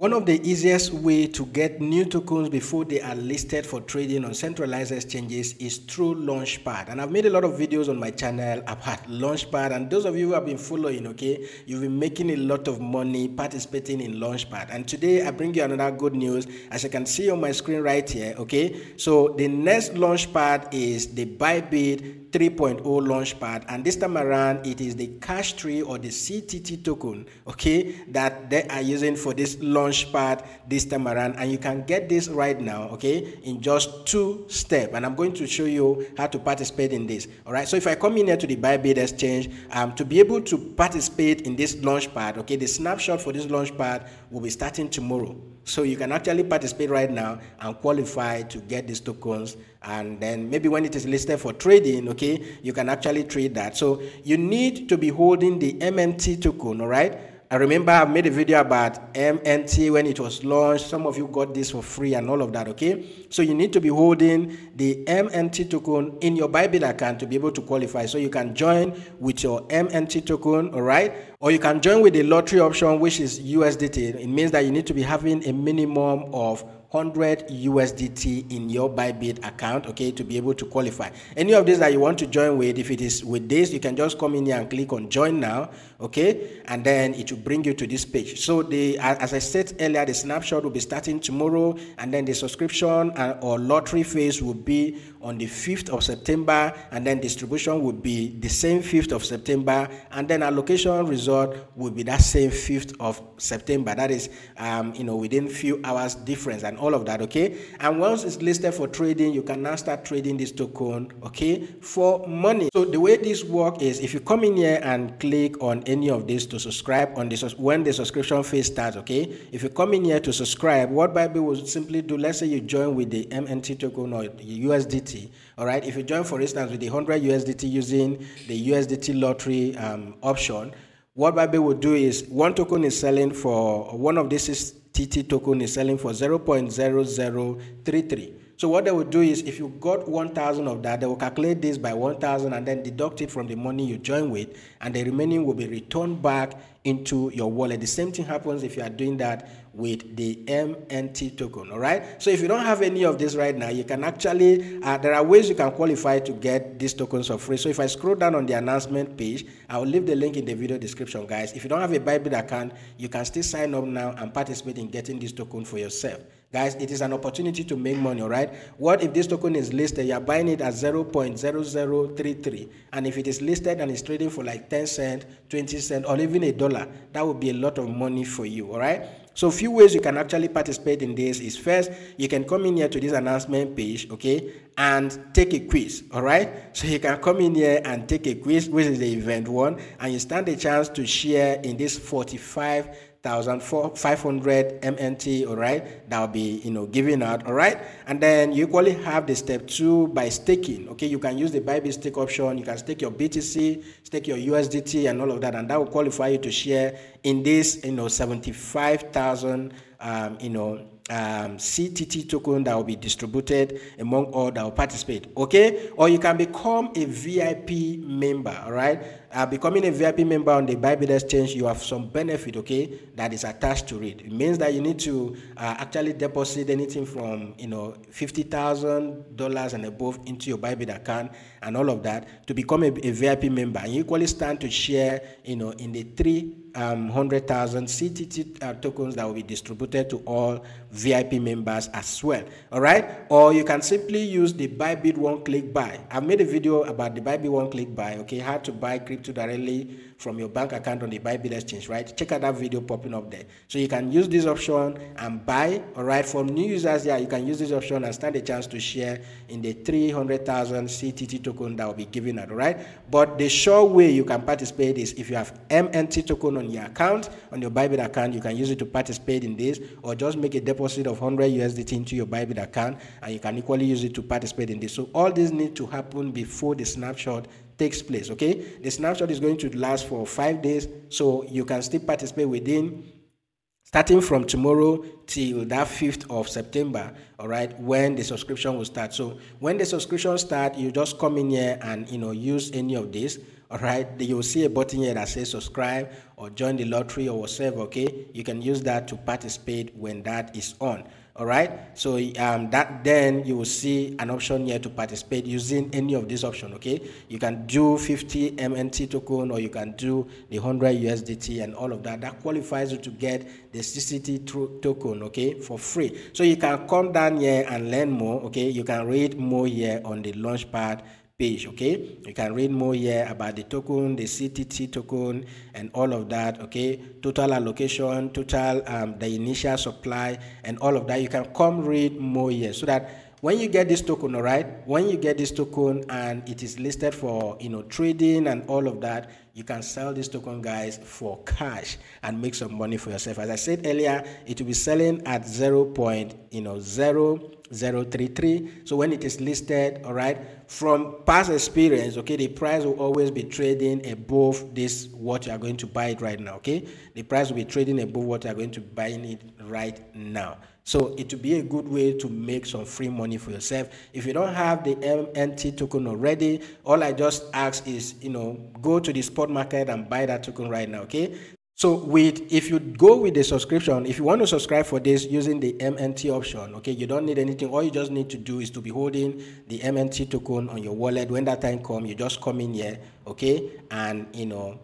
One of the easiest way to get new tokens before they are listed for trading on centralized exchanges is through Launchpad. And I've made a lot of videos on my channel about Launchpad. And those of you who have been following, okay, you've been making a lot of money participating in Launchpad. And today I bring you another good news. As you can see on my screen right here, okay. So the next Launchpad is the Bybit 3.0 launchpad and this time around it is the Cashtree or the ctt token okay that they are using for this launchpad this time around and you can get this right now okay in just two steps and i'm going to show you how to participate in this all right so if i come in here to the bybit exchange um to be able to participate in this launchpad okay the snapshot for this launchpad will be starting tomorrow so you can actually participate right now and qualify to get these tokens. And then maybe when it is listed for trading, okay, you can actually trade that. So you need to be holding the MNT token, all right? I remember I made a video about MNT when it was launched. Some of you got this for free and all of that, okay? So you need to be holding the MNT token in your Bybit account to be able to qualify. So you can join with your MNT token, all right? Or you can join with the lottery option, which is USDT. It means that you need to be having a minimum of 100 USDT in your Bybit account, okay, to be able to qualify. Any of these that you want to join with, if it is with this, you can just come in here and click on join now, okay, and then it will bring you to this page. So the as I said earlier, the snapshot will be starting tomorrow, and then the subscription uh, or lottery phase will be on the 5th of September, and then distribution will be the same 5th of September, and then allocation result will be that same 5th of September. That is, um, you know, within few hours difference and all of that, okay? And once it's listed for trading, you can now start trading this token, okay, for money. So the way this work is, if you come in here and click on any of this to subscribe on this when the subscription phase starts, okay? If you come in here to subscribe, what Bybit will simply do, let's say you join with the MNT token or USDT USDT. All right, if you join, for instance, with the 100 USDT using the USDT lottery um, option, what Bybit will do is one token is selling for one of these TT token is selling for 0.0033. So what they will do is if you got 1,000 of that, they will calculate this by 1,000 and then deduct it from the money you join with, and the remaining will be returned back into your wallet. The same thing happens if you are doing that with the MNT token, all right? So if you don't have any of this right now, you can actually, uh, there are ways you can qualify to get these tokens for free. So if I scroll down on the announcement page, I'll leave the link in the video description, guys. If you don't have a Bybit account, you can still sign up now and participate in getting this token for yourself. Guys, it is an opportunity to make money, all right? What if this token is listed, you're buying it at 0.0033, and if it is listed and it's trading for like 10 cent, 20 cent, or even a dollar, that would be a lot of money for you, all right? So a few ways you can actually participate in this is first, you can come in here to this announcement page, okay, and take a quiz, all right? So you can come in here and take a quiz, which is the event one, and you stand a chance to share in this 45 1500 MNT, all right, that will be, you know, given out, all right? And then you equally have the step two by staking, okay? You can use the Bybit stake option, you can stake your BTC, stake your USDT and all of that, and that will qualify you to share in this, you know, 75,000, um, you know, um, CTT token that will be distributed among all that will participate. Okay, or you can become a VIP member. All right, uh, becoming a VIP member on the Bybit Exchange, you have some benefit. Okay, that is attached to it. It means that you need to uh, actually deposit anything from you know fifty thousand dollars and above into your Bybit account and all of that to become a, a VIP member. And you equally stand to share you know in the three um, 100,000 CTT uh, tokens that will be distributed to all VIP members as well. All right. Or you can simply use the Bybit one click buy. I've made a video about the Bybit one click buy. Okay. How to buy crypto directly from your bank account on the Bybit exchange, right? Check out that video popping up there. So you can use this option and buy, all right? For new users, yeah, you can use this option and stand a chance to share in the 300,000 CTT token that will be given out, all right? But the sure way you can participate is if you have MNT token on your account, on your Bybit account, you can use it to participate in this or just make a deposit of 100 USDT into your Bybit account and you can equally use it to participate in this. So all this need to happen before the snapshot takes place. Okay, the snapshot is going to last for five days, so you can still participate within starting from tomorrow till that 5th of September, all right, when the subscription will start. So when the subscription start, you just come in here and, you know, use any of this, all right you'll see a button here that says subscribe or join the lottery or whatever okay you can use that to participate when that is on all right so um, that then you will see an option here to participate using any of these options okay? You can do 50 mnt token or you can do the 100 usdt and all of that. That qualifies you to get the cct token okay? For free. So you can come down here and learn more okay? You can read more here on the launchpad page okay? You can read more here about the token the ctt token and all of that okay? Total allocation total um, the initial supply and all of that. You can come read more here so that when you get this token all right when you get this token and it is listed for you know trading and all of that you can sell this token guys for cash and make some money for yourself. As i said earlier it will be selling at 0. Point, you know 0 033 so when it is listed all right from past experience okay the price will always be trading above this what you are going to buy it right now okay? The price will be trading above what you are going to buy it right now so it will be a good way to make some free money for yourself. If you don't have the MNT token already, all I just ask is, you know, go to the spot market and buy that token right now, okay? So with if you go with the subscription, if you want to subscribe for this using the MNT option, okay, you don't need anything. All you just need to do is to be holding the MNT token on your wallet. When that time comes, you just come in here, okay, and you know,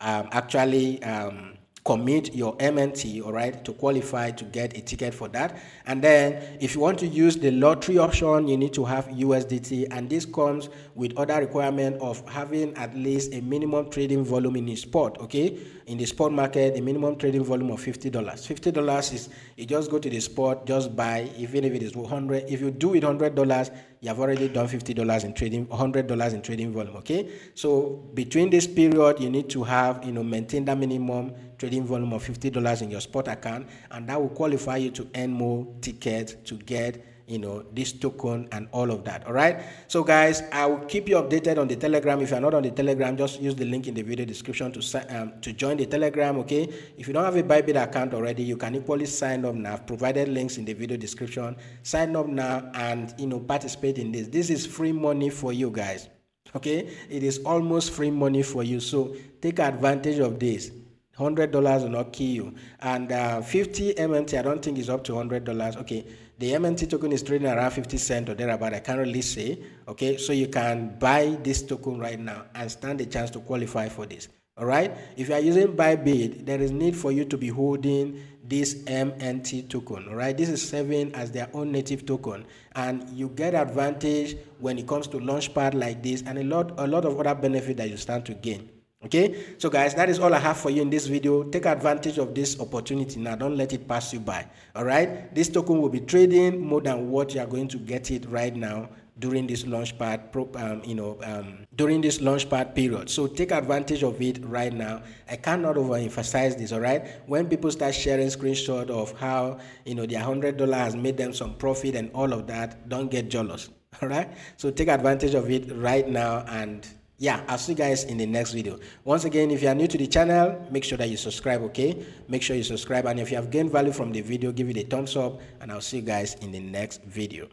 um, actually um, commit your MNT, all right, to qualify to get a ticket for that. And then if you want to use the lottery option, you need to have USDT. And this comes with other requirement of having at least a minimum trading volume in the spot, okay? In the spot market, a minimum trading volume of $50. $50 is, you just go to the spot, just buy, even if it is 100 If you do it $100, you have already done $50 in trading, $100 in trading volume, okay? So between this period, you need to have, you know, maintain that minimum trading volume of $50 in your spot account, and that will qualify you to earn more tickets to get you know this token and all of that all right? So guys i will keep you updated on the telegram. If you're not on the telegram just use the link in the video description to um, to join the telegram okay? If you don't have a bybit account already you can equally sign up now. I've provided links in the video description. Sign up now and you know participate in this. This is free money for you guys okay? It is almost free money for you. So take advantage of this hundred dollars will not kill you. And uh, 50 MNT, I don't think is up to hundred dollars. Okay, the MNT token is trading around 50 cent or thereabout. I can't really say. Okay, so you can buy this token right now and stand a chance to qualify for this. All right. If you are using Bybit, there is need for you to be holding this MNT token. All right. This is serving as their own native token, and you get advantage when it comes to launchpad like this, and a lot, a lot of other benefit that you stand to gain okay? So guys that is all i have for you in this video. Take advantage of this opportunity now. Don't let it pass you by. All right this token will be trading more than what you are going to get it right now during this launchpad um, you know um, during this launchpad period. So take advantage of it right now. I cannot overemphasize this all right when people start sharing screenshot of how you know their hundred dollar has made them some profit and all of that don't get jealous all right so take advantage of it right now and yeah i'll see you guys in the next video. Once again if you are new to the channel make sure that you subscribe okay? Make sure you subscribe and if you have gained value from the video give it a thumbs up and i'll see you guys in the next video